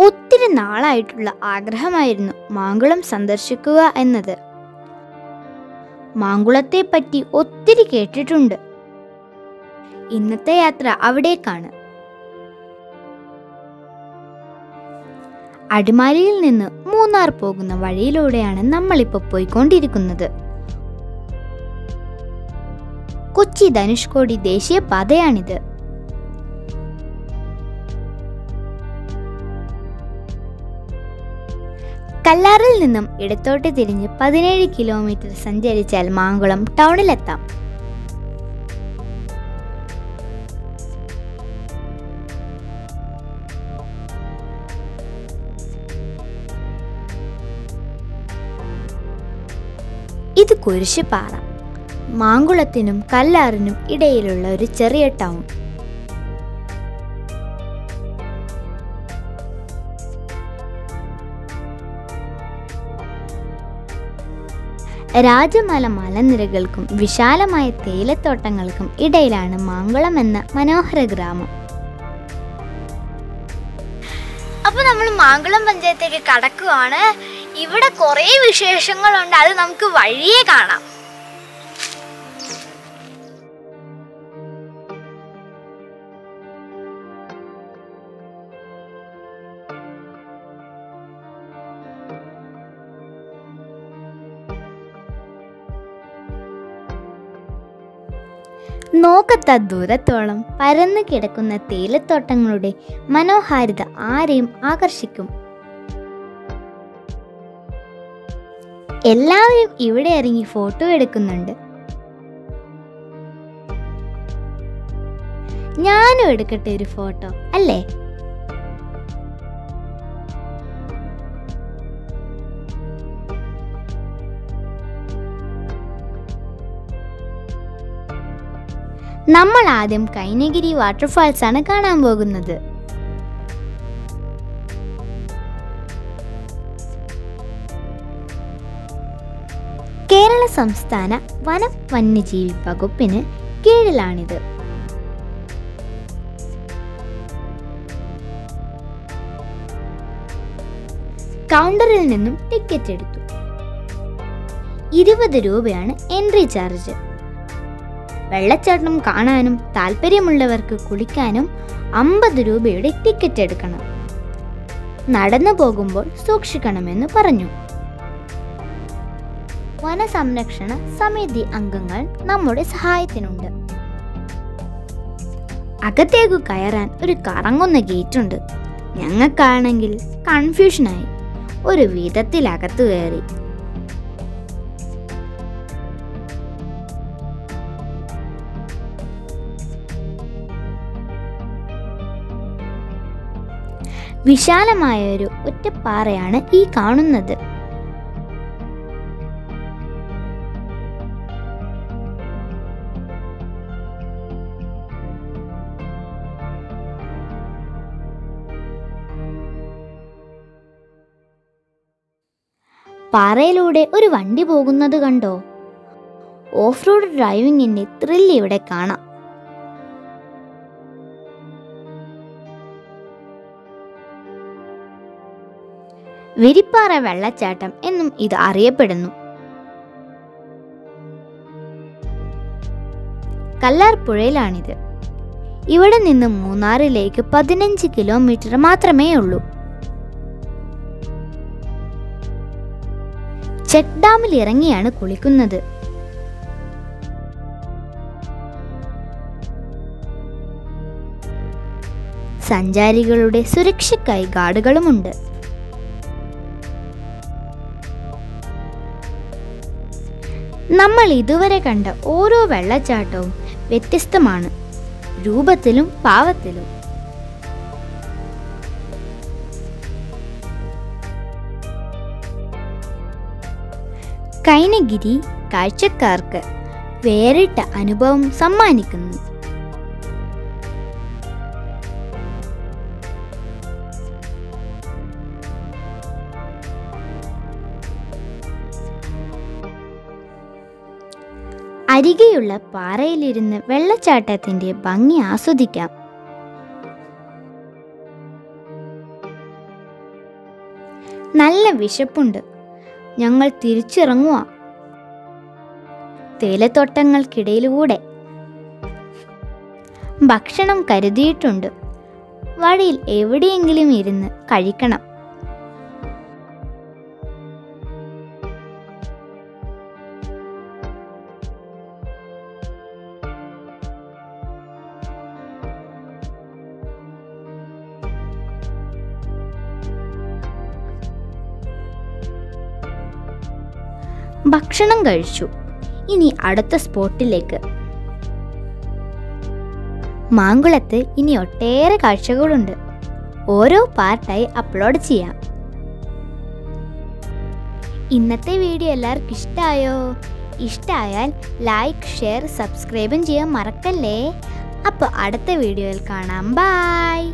ഒത്തിരി നാളായിട്ടുള്ള ആഗ്രഹമായിരുന്നു മാങ്കുളം സന്ദർശിക്കുക എന്നത്. മാങ്കുളത്തെ പറ്റി ഒത്തിരി കേട്ടിട്ടുണ്ട്. ഇന്നത്തെ യാത്ര അവിടേക്കാണ്. അടിമാലിയിൽ നിന്ന് മൂന്നാർ പോകുന്ന വഴിയിലൂടെയാണ് നമ്മളിപ്പോൾ പോയിക്കൊണ്ടിരിക്കുന്നത്. കൊച്ചി ധനുഷ്കോടി ദേശീയപാതയാണിത്. കല്ലാറിൽ നിന്നും ഇടത്തോട്ട് തിരിഞ്ഞ് പതിനേഴ് കിലോമീറ്റർ സഞ്ചരിച്ചാൽ മാങ്കുളം ടൗണിലെത്താം. ഇത് കുരിശുപാറ. മാങ്കുളത്തിനും കല്ലാറിനും ഇടയിലുള്ള ഒരു ചെറിയ ടൗൺ. രാജമല മലനിരകൾക്കും വിശാലമായ തേയിലത്തോട്ടങ്ങൾക്കും ഇടയിലാണ് മാങ്കുളം എന്ന മനോഹര ഗ്രാമം. അപ്പൊ നമ്മൾ മാങ്കുളം പഞ്ചായത്തേക്ക് കടക്കുവാണ്. ഇവിടെ കുറേ വിശേഷങ്ങളുണ്ട്. അത് നമുക്ക് വഴിയേ കാണാം. നോക്കത്ത ദൂരത്തോളം പരന്നു കിടക്കുന്ന തേയിലത്തോട്ടങ്ങളുടെ മനോഹാരിത ആരെയും ആകർഷിക്കും. എല്ലാവരും ഇവിടെ ഇറങ്ങി ഫോട്ടോ എടുക്കുന്നുണ്ട്. ഞാനും എടുക്കട്ടെ ഒരു ഫോട്ടോ അല്ലേ? നമ്മൾ ആദ്യം കൈനഗിരി വാട്ടർഫാൾസ് ആണ് കാണാൻ പോകുന്നത്. കേരള സംസ്ഥാന വനം വന്യജീവി വകുപ്പിന് കീഴിലാണിത്. കൗണ്ടറിൽ നിന്നും ടിക്കറ്റ് എടുത്തു. ഇരുപത് രൂപയാണ് എൻട്രി ചാർജ്. വെള്ളച്ചാട്ടം കാണാനും താല്പര്യമുള്ളവർക്ക് കുളിക്കാനും അമ്പത് രൂപയുടെ ടിക്കറ്റ് എടുക്കണം. നടന്നു പോകുമ്പോൾ സൂക്ഷിക്കണമെന്ന് പറഞ്ഞു. വനസംരക്ഷണ സമിതി അംഗങ്ങൾ നമ്മുടെ സഹായത്തിനുണ്ട്. അകത്തേക്ക് കയറാൻ ഒരു കറങ്ങുന്ന ഗേറ്റ് ഉണ്ട് ഞങ്ങൾക്കാണെങ്കിൽ കൺഫ്യൂഷനായി ഒരു വിധത്തിൽ അകത്തു കയറി വിശാലമായ ഒരു ഒറ്റപ്പാറയാണ് ഈ കാണുന്നത്. പാറയിലൂടെ ഒരു വണ്ടി പോകുന്നത് കണ്ടോ? ഓഫ് റോഡ് ഡ്രൈവിംഗിന്റെ ത്രില്ല് ഇവിടെ കാണാം. വിരിപ്പാറ വെള്ളച്ചാട്ടം എന്നും ഇത് അറിയപ്പെടുന്നു. കല്ലാർ പുഴയിലാണിത്. ഇവിടെ നിന്ന് മൂന്നാറിലേക്ക് പതിനഞ്ച് കിലോമീറ്റർ മാത്രമേ ഉള്ളൂ. ചെക്ക് ഡാമിൽ ഇറങ്ങിയാണ് കുളിക്കുന്നത്. സഞ്ചാരികളുടെ സുരക്ഷയ്ക്കായി ഗാർഡുകളുമുണ്ട്. നമ്മൾ ഇതുവരെ കണ്ട ഓരോ വെള്ളച്ചാട്ടവും വ്യത്യസ്തമാണ്. രൂപത്തിലും പാവത്തിലും കൈനഗിരി കാഴ്ചക്കാർക്ക് വേറിട്ട അനുഭവം സമ്മാനിക്കുന്നു. അരികെയുള്ള പാറയിലിരുന്ന് വെള്ളച്ചാട്ടത്തിന്റെ ഭംഗി ആസ്വദിക്കാം. നല്ല വിശപ്പുണ്ട്. ഞങ്ങൾ തിരിച്ചിറങ്ങുക തേലത്തോട്ടങ്ങൾക്കിടയിലൂടെ ഭക്ഷണം കരുതിയിട്ടുണ്ട്. വഴിയിൽ എവിടെയെങ്കിലും ഇരുന്ന് കഴിക്കണം. ഭക്ഷണം കഴിച്ചു. ഇനി അടുത്ത സ്പോട്ടിലേക്ക്. മാങ്കുളത്ത് ഇനി ഒട്ടേറെ കാഴ്ചകളുണ്ട്. ഓരോ പാർട്ടായി അപ്ലോഡ് ചെയ്യാം. ഇന്നത്തെ വീഡിയോ എല്ലാവർക്കും ഇഷ്ടമായോ ഇഷ്ടമായാൽ ലൈക്ക് ഷെയർ സബ്സ്ക്രൈബും ചെയ്യാൻ മറക്കല്ലേ? അപ്പോൾ അടുത്ത വീഡിയോയിൽ കാണാം. ബായ്